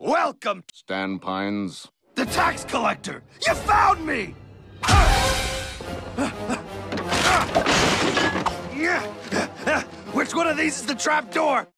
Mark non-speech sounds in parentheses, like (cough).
Welcome, Stan Pines. the tax collector! You found me! (laughs) Which one of these is the trap door?